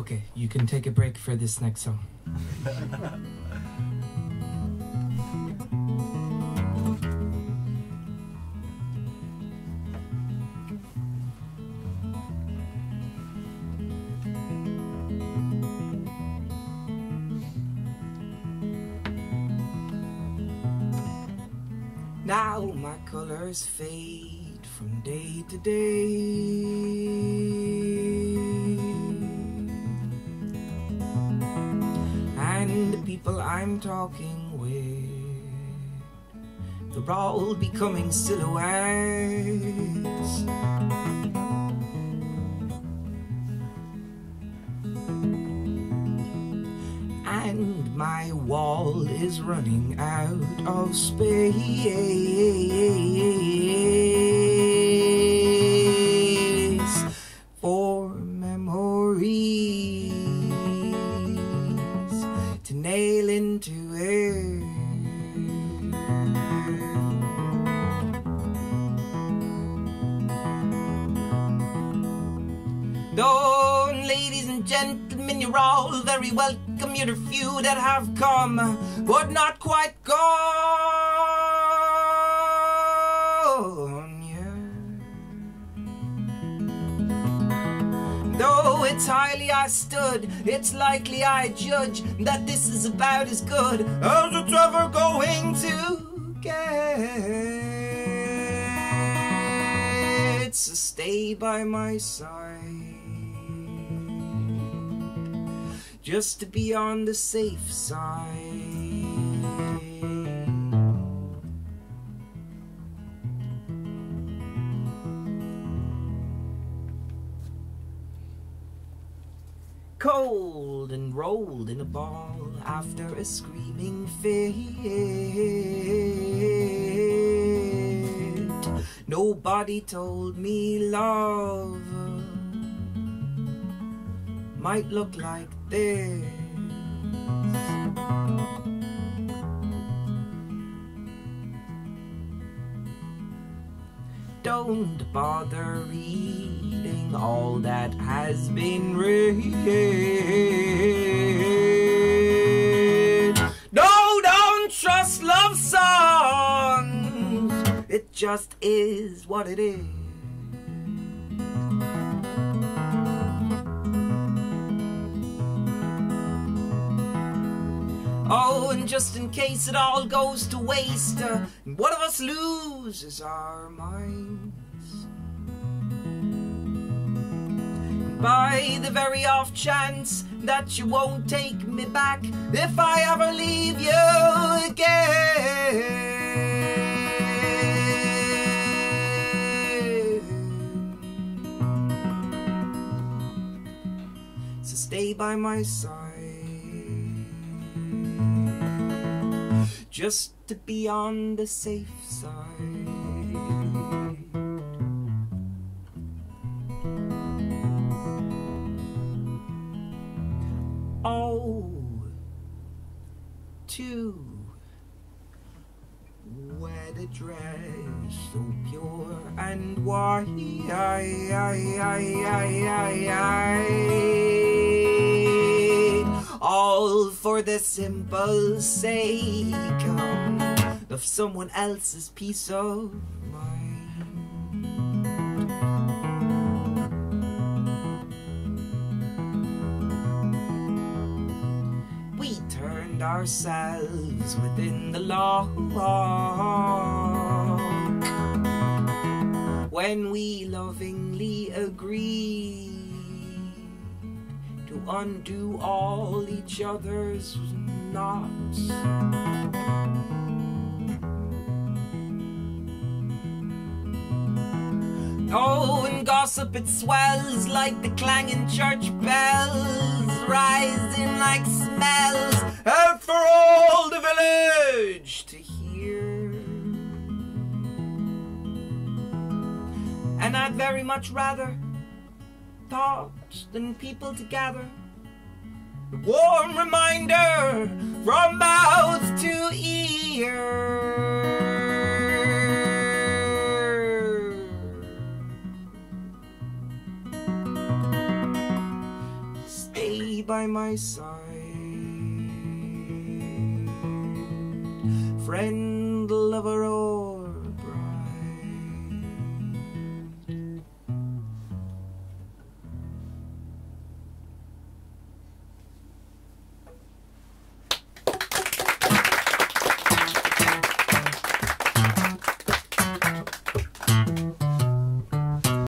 Okay, you can take a break for this next song. Now my colors fade from day to day. People I'm talking with, they're all becoming silhouettes. and my wall is running out of space Ladies and gentlemen, you're all very welcome. You're the few that have come, but not quite gone yet. Though it's highly I stood, it's likely I judge that this is about as good as it's ever going to get. So stay by my side just to be on the safe side. Cold and rolled in a ball after a screaming fit. Nobody told me love might look like this. Don't bother reading all that has been read. No, don't trust love songs. It just is what it is. Just in case it all goes to waste, uh, and one of us loses our minds. By the very off chance that you won't take me back if I ever leave you again. So stay by my side. Just to be on the safe side. Oh, to wear the dress so pure and white, for the simple sake of someone else's peace of mind. We turned ourselves within the law when we lovingly agreed undo all each other's knots. Oh, and gossip it swells like the clanging church bells, rising like smells out for all the village to hear. And I'd very much rather thoughts than people together. A warm reminder from mouth to ear. Stay by my side. Friend, lover, oh,